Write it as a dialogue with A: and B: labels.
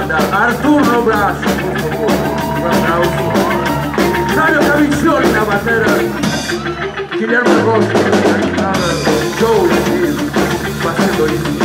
A: banda. Arthur no braço. Um Sário Cavicioli na bateria, Guilherme Costa na guitarra. Joe fazendo isso.